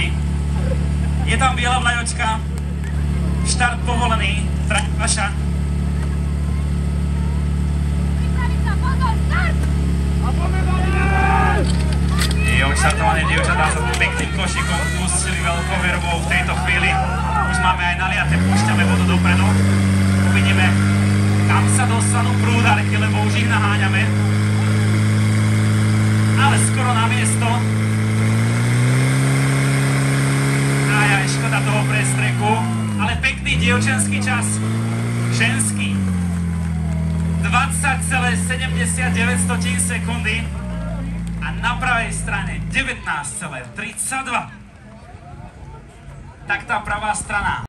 trajky. Je tam biela vlajočka, štart povolený, pozor, start! Je odštartované dievčatá sa pekným košikom pustili veľkou vervou v tejto chvíli. Už máme aj naliaté, púšťame vodu dopredu. Uvidíme, kam sa dostanú prúdarky, lebo už ich naháňame. Ale skoro na miesto. Aj, toho prestreku. Ale pekný dievčenský čas. Ženský. 20,79 sekundy a na pravej strane 19,32. Tak tá pravá strana